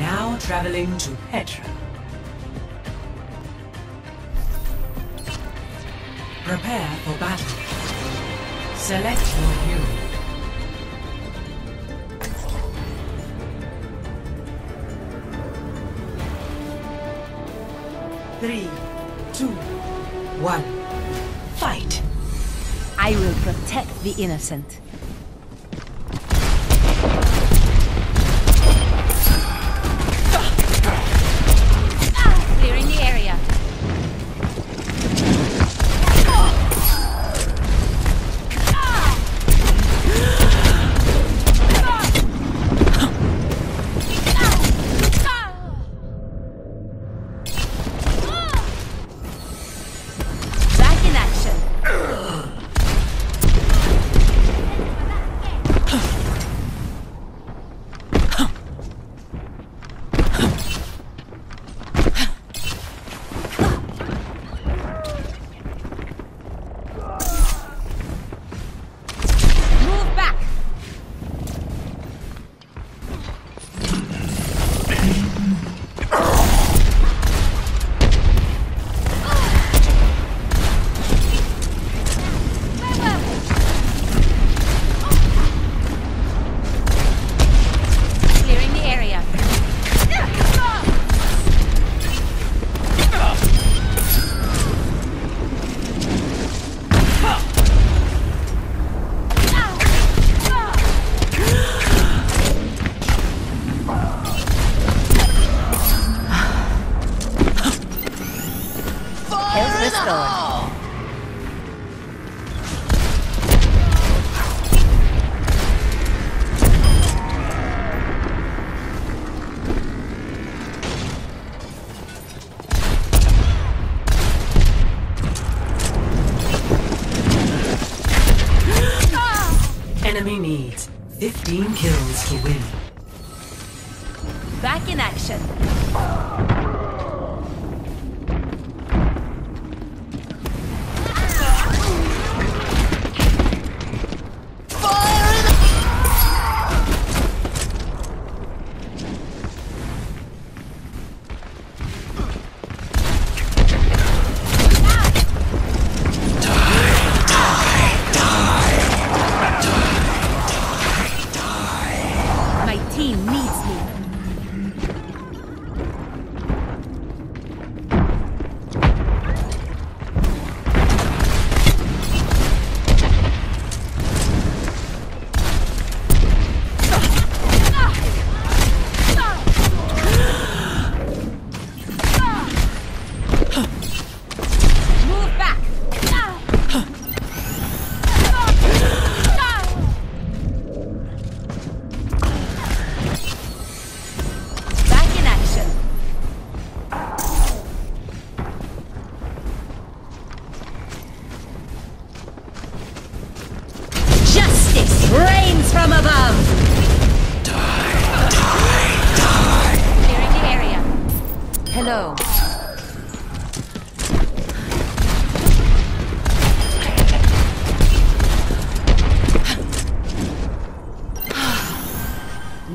Now traveling to Petra. Prepare for battle. Select your hero. Three, two, one, fight! I will protect the innocent. Health restored. Enemy needs 15 kills to win. Back in action. Team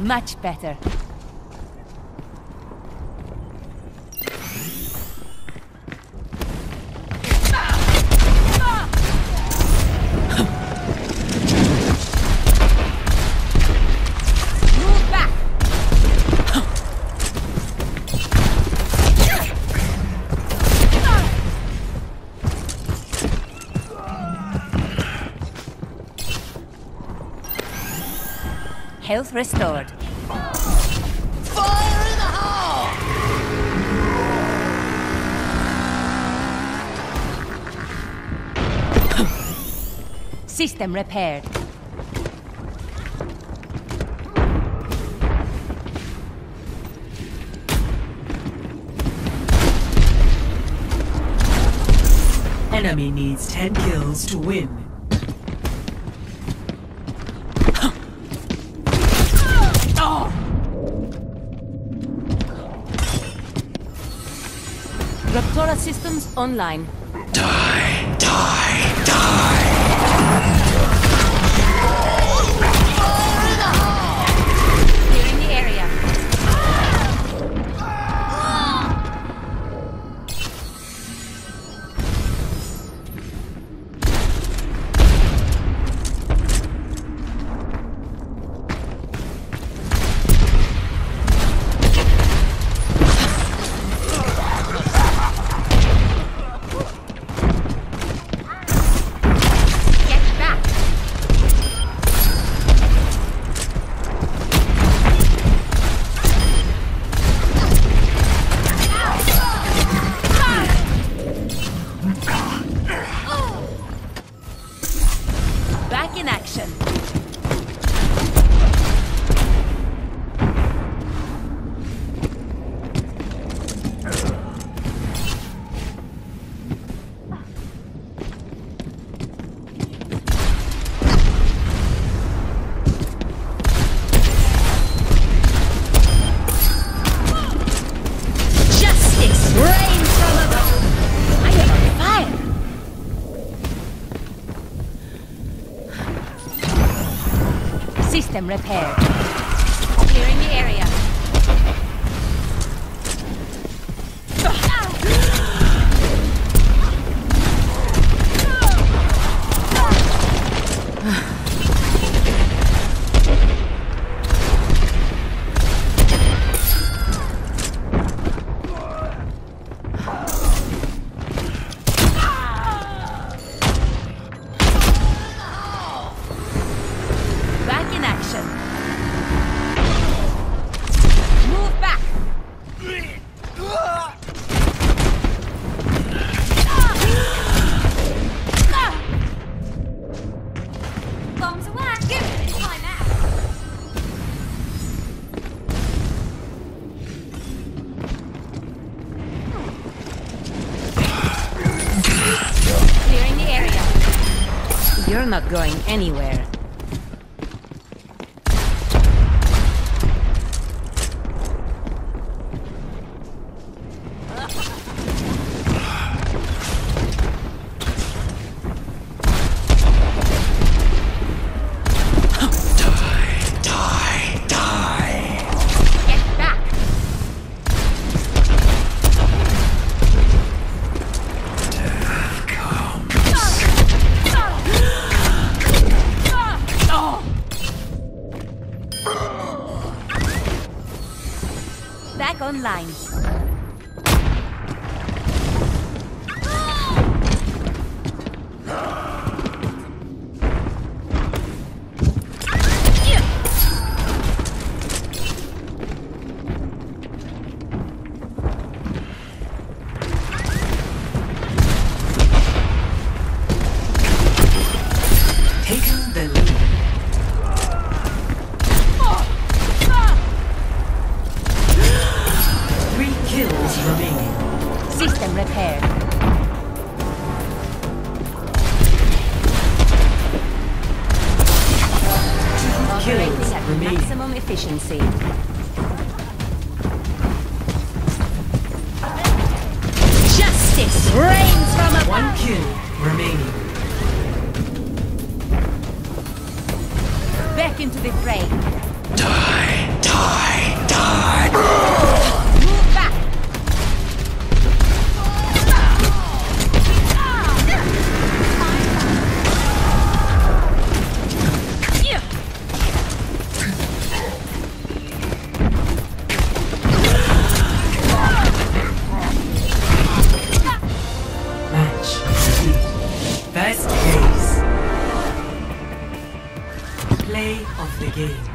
Much better. Health restored. Fire in the hole! System repaired. Enemy needs 10 kills to win. Raptora systems online. Clearing the area. System repaired. You're not going anywhere. Online. One kill remaining. Back into the fray. Die, die, die. Best case. Play of the game.